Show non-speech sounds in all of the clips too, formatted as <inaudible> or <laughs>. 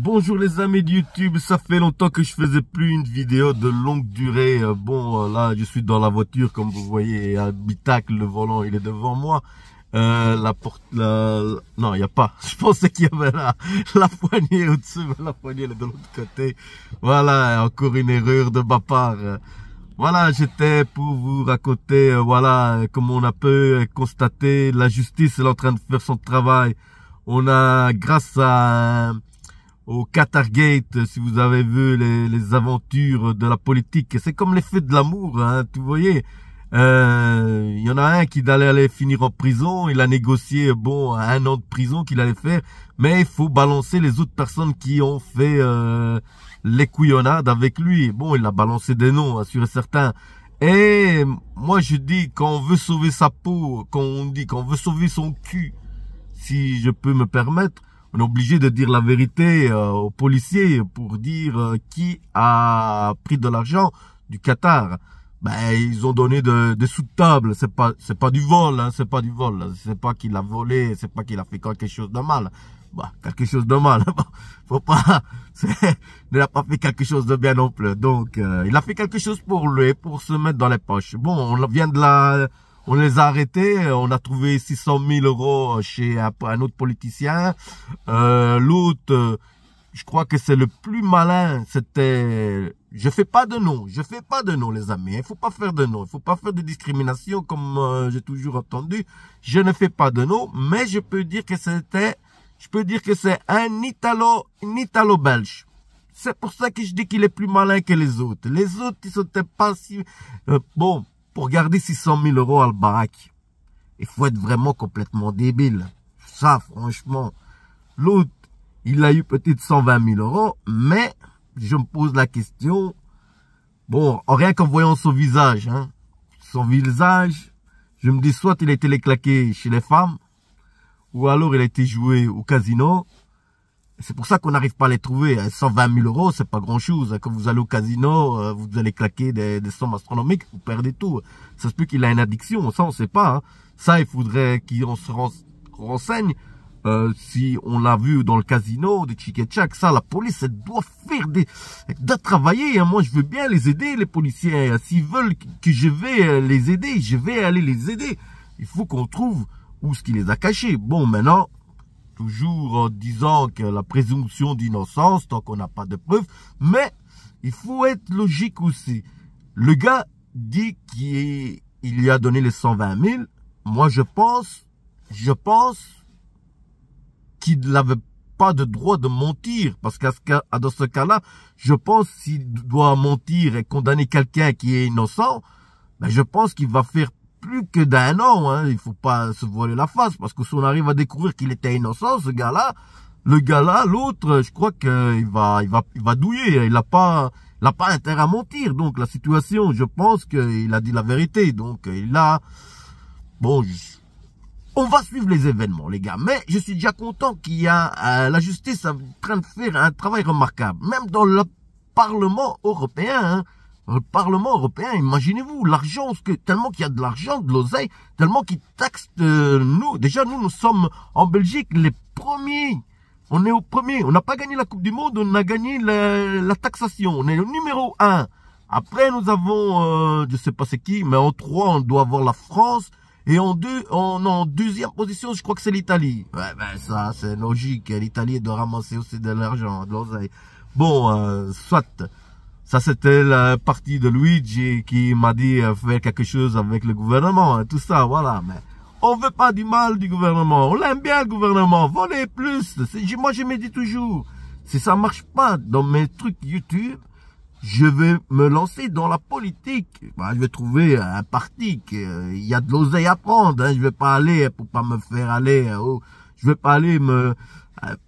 Bonjour les amis de YouTube, ça fait longtemps que je faisais plus une vidéo de longue durée. Euh, bon, euh, là, je suis dans la voiture, comme vous voyez, habitacle, le volant, il est devant moi. Euh, la porte, la... non, il n'y a pas. <laughs> Je pensais qu'il y avait la, la poignée au-dessus, mais la poignée elle est de l'autre côté. Voilà, encore une erreur de ma part. Voilà, j'étais pour vous raconter, euh, voilà, comme on a pu constater, la justice est en train de faire son travail. On a, grâce à au Qatargate, si vous avez vu les, les aventures de la politique. C'est comme l'effet de l'amour, hein, tu voyez. Euh, il y en a un qui allait aller finir en prison, il a négocié bon un an de prison qu'il allait faire, mais il faut balancer les autres personnes qui ont fait euh, les couillonnades avec lui. Bon, il a balancé des noms, sûr et certain. Et moi je dis quand on veut sauver sa peau, quand on dit qu'on veut sauver son cul, si je peux me permettre, obligé de dire la vérité euh, aux policiers pour dire euh, qui a pris de l'argent du Qatar. Ben ils ont donné de, des sous de table. C'est pas c'est pas du vol, hein, c'est pas du vol. C'est pas qu'il a volé, c'est pas qu'il a fait quelque chose de mal. Bah, quelque chose de mal. <laughs> Faut pas. <laughs> Il n'a pas fait quelque chose de bien non plus. Donc euh, il a fait quelque chose pour lui, pour se mettre dans les poches. Bon, on vient de la on les a arrêtés, on a trouvé 600 000 euros chez un, autre politicien. Euh, L'autre, euh, je crois que c'est le plus malin, c'était... Je fais pas de nom, je fais pas de nom les amis, il faut pas faire de nom, il faut pas faire de discrimination comme euh, j'ai toujours entendu. Je ne fais pas de nom, mais je peux dire que c'était... Je peux dire que c'est un Italo, un Italo-belge. C'est pour ça que je dis qu'il est plus malin que les autres. Les autres, ils sont pas si... Euh, bon, pour garder 600 000 euros à le baraque, il faut être vraiment complètement débile. Ça, franchement. L'autre, il a eu peut-être 120 000 euros, mais je me pose la question. Bon, rien qu'en voyant son visage, hein, son visage, je me dis soit il a été les claqué chez les femmes, ou alors il a été joué au casino, c'est pour ça qu'on n'arrive pas à les trouver. 120 000 euros, c'est pas grand chose. Quand vous allez au casino, euh, vous allez claquer des, sommes astronomiques, vous perdez tout. Ça se peut qu'il a une addiction, ça on sait pas. Hein. Ça, il faudrait qu'on se renseigne. Euh, si on l'a vu dans le casino de Chiquetchak, ça, la police, elle doit faire des, elle doit travailler. Hein. Moi, je veux bien les aider, les policiers. S'ils veulent que je vais euh, les aider, je vais aller les aider. Il faut qu'on trouve où ce qui les a cachés. Bon, maintenant, toujours en disant que la présomption d'innocence tant qu'on n'a pas de preuves, mais il faut être logique aussi. Le gars dit qu'il y a donné les 120 000. Moi, je pense, je pense qu'il n'avait pas de droit de mentir. Parce qu'à ce dans ce cas-là, je pense s'il doit mentir et condamner quelqu'un qui est innocent, ben je pense qu'il va faire plus que d'un an, hein. il faut pas se voiler la face, parce que si on arrive à découvrir qu'il était innocent, ce gars-là, le gars-là, l'autre, je crois qu'il va, il va, il va douiller, il n'a pas, il a pas intérêt à mentir, donc la situation, je pense qu'il a dit la vérité, donc il a, bon, on va suivre les événements, les gars, mais je suis déjà content qu'il y a euh, la justice en train de faire un travail remarquable, même dans le Parlement européen, hein, le Parlement européen, imaginez-vous, l'argent, tellement qu'il y a de l'argent, de l'oseille, tellement qu'ils taxent euh, nous. Déjà, nous, nous sommes en Belgique les premiers. On est au premier. On n'a pas gagné la Coupe du Monde, on a gagné la, taxation. On est le numéro un. Après, nous avons, euh, je sais pas c'est qui, mais en trois, on doit avoir la France. Et en deux, en, en deuxième position, je crois que c'est l'Italie. Ouais, ben ça, c'est logique. L'Italie doit ramasser aussi de l'argent, de l'oseille. Bon, euh, soit. Ça, c'était la partie de Luigi qui m'a dit euh, faire quelque chose avec le gouvernement, hein, tout ça, voilà. Mais on veut pas du mal du gouvernement. On l'aime bien, le gouvernement. Volez plus. Moi, je me dis toujours, si ça marche pas dans mes trucs YouTube, je vais me lancer dans la politique. Bah, je vais trouver un parti qui euh, il y a de l'oseille à prendre. Hein. Je vais pas aller pour pas me faire aller. Oh, je vais pas aller me euh,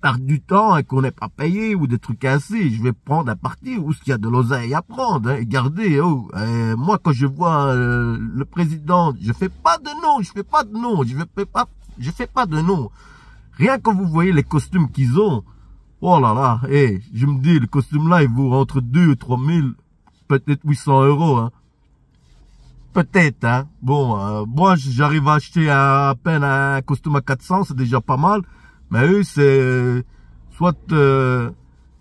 perdre du temps et qu'on n'est pas payé ou des trucs ainsi. Je vais prendre un parti où il y a de l'oseille à prendre. Hein, et garder, oh, euh, moi quand je vois euh, le président, je fais pas de nom, je fais pas de nom, je fais pas, je fais pas de nom. Rien que vous voyez les costumes qu'ils ont, oh là là, eh, je me dis, le costume là, il vaut entre 2 et 3 000, peut-être 800 euros, hein. Peut-être, hein. Bon, moi, j'arrive à acheter à peine un costume à 400, c'est déjà pas mal. Mais eux, c'est soit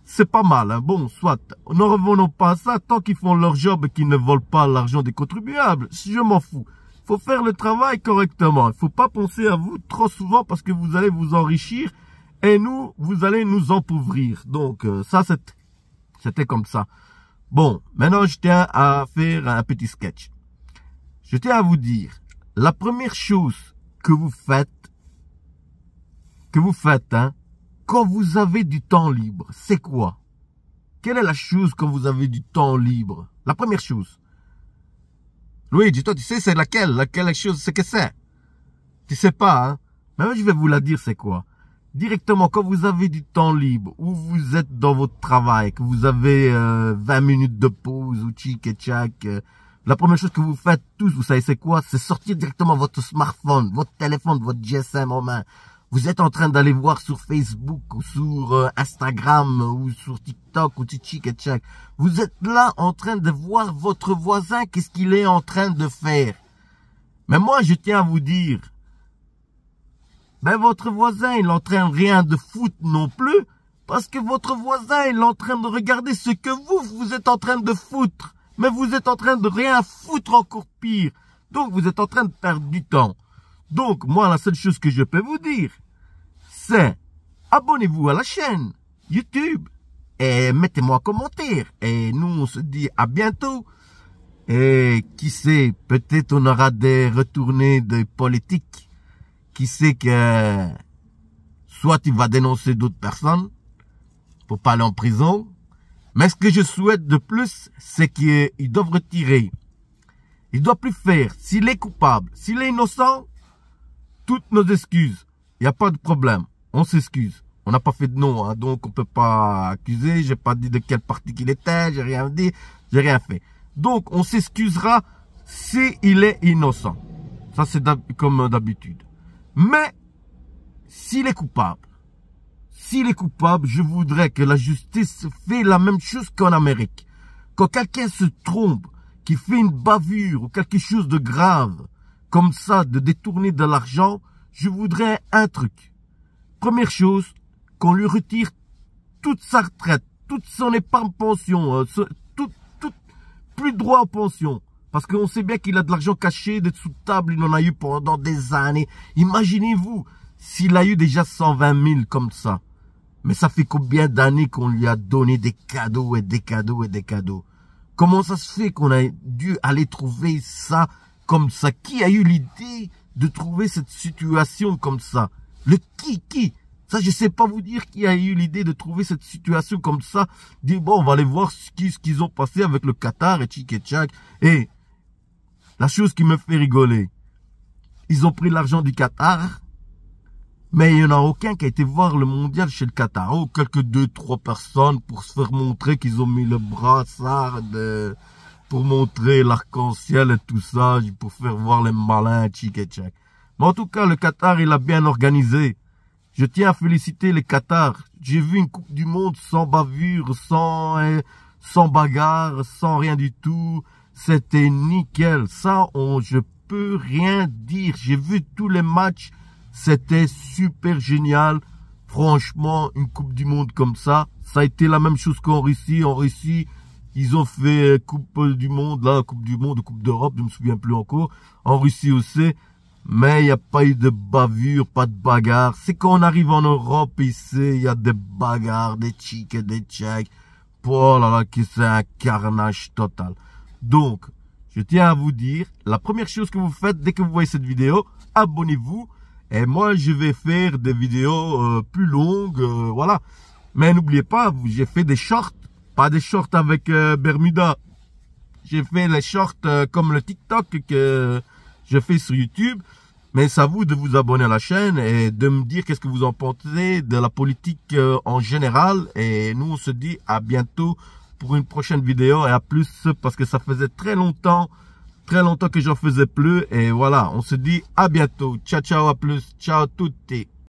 c'est pas mal. Hein. Bon, soit, ne revenons pas à ça. Tant qu'ils font leur job et qu'ils ne volent pas l'argent des contribuables, je m'en fous. faut faire le travail correctement. Il faut pas penser à vous trop souvent parce que vous allez vous enrichir et nous, vous allez nous empouvrir. Donc, euh, ça, c'était comme ça. Bon, maintenant, je tiens à faire un petit sketch. Je tiens à vous dire, la première chose que vous faites, que vous faites, hein, quand vous avez du temps libre, c'est quoi? Quelle est la chose quand vous avez du temps libre? La première chose. Luigi, toi, tu sais c'est laquelle? Laquelle chose? C'est que c'est. Tu sais pas, hein. Mais je vais vous la dire, c'est quoi? Directement, quand vous avez du temps libre, ou vous êtes dans votre travail, que vous avez 20 euh, minutes de pause, ou tchic et tchac, euh, la première chose que vous faites tous, vous savez c'est quoi? C'est sortir directement votre smartphone, votre téléphone, votre GSM en main vous êtes en train d'aller voir sur Facebook ou sur euh, Instagram ou sur TikTok ou Tchik et Tchak. Vous êtes là en train de voir votre voisin, qu'est-ce qu'il est en train de faire. Mais moi, je tiens à vous dire, ben votre voisin, il n'entraîne rien de foot non plus, parce que votre voisin, il est en train de regarder ce que vous, vous êtes en train de foutre. Mais vous êtes en train de rien foutre encore pire. Donc, vous êtes en train de perdre du temps. Donc, moi, la seule chose que je peux vous dire, c'est abonnez-vous à la chaîne YouTube et mettez-moi un commentaire. Et nous, on se dit à bientôt. Et qui sait, peut-être on aura des retournées de politique. Qui sait que soit il va dénoncer d'autres personnes pour pas aller en prison. Mais ce que je souhaite de plus, c'est qu'il doivent retirer. Il doit plus faire. S'il est coupable, s'il est innocent, toutes nos excuses. Il n'y a pas de problème. On s'excuse. On n'a pas fait de nom, hein, donc on peut pas accuser. J'ai pas dit de quelle partie qu'il était, j'ai rien dit, j'ai rien fait. Donc on s'excusera s'il est innocent. Ça c'est comme d'habitude. Mais s'il est coupable, s'il est coupable, je voudrais que la justice fait la même chose qu'en Amérique. Quand quelqu'un se trompe, qui fait une bavure ou quelque chose de grave, comme ça, de détourner de l'argent, je voudrais un truc. Première chose, qu'on lui retire toute sa retraite, toute son épargne pension, euh, tout, tout, plus droit aux pensions. Parce qu'on sait bien qu'il a de l'argent caché, d'être sous table, il en a eu pendant des années. Imaginez-vous, s'il a eu déjà 120 000 comme ça. Mais ça fait combien d'années qu'on lui a donné des cadeaux et des cadeaux et des cadeaux? Comment ça se fait qu'on a dû aller trouver ça comme ça? Qui a eu l'idée de trouver cette situation comme ça? Le qui, qui? Ça, je sais pas vous dire qui a eu l'idée de trouver cette situation comme ça. Dire, bon, on va aller voir ce qu'ils ont passé avec le Qatar et tchik et tchak. Et la chose qui me fait rigoler, ils ont pris l'argent du Qatar, mais il n'y en a aucun qui a été voir le mondial chez le Qatar. Oh, quelques deux, trois personnes pour se faire montrer qu'ils ont mis le brassard de pour montrer l'arc-en-ciel et tout ça, pour faire voir les malins, tchik et. Mais en tout cas, le Qatar, il a bien organisé. Je tiens à féliciter le Qatar. J'ai vu une Coupe du Monde sans bavure, sans, hein, sans bagarre, sans rien du tout. C'était nickel. Ça, on, je peux rien dire. J'ai vu tous les matchs. C'était super génial. Franchement, une Coupe du Monde comme ça, ça a été la même chose qu'en Russie. En Russie, ils ont fait euh, Coupe du Monde, là, Coupe du Monde, Coupe d'Europe, je me souviens plus encore. En Russie aussi. Mais il n'y a pas eu de bavure, pas de bagarre. C'est quand on arrive en Europe ici, il y a des bagarres, des chics et des tchèques. Oh là là, que c'est un carnage total. Donc, je tiens à vous dire, la première chose que vous faites dès que vous voyez cette vidéo, abonnez-vous. Et moi, je vais faire des vidéos euh, plus longues, euh, voilà. Mais n'oubliez pas, j'ai fait des shorts pas des shorts avec euh, Bermuda. J'ai fait les shorts euh, comme le TikTok que je fais sur YouTube. Mais c'est à vous de vous abonner à la chaîne et de me dire qu'est-ce que vous en pensez de la politique euh, en général. Et nous, on se dit à bientôt pour une prochaine vidéo et à plus parce que ça faisait très longtemps, très longtemps que j'en faisais plus. Et voilà, on se dit à bientôt. Ciao, ciao, à plus. Ciao, tutti.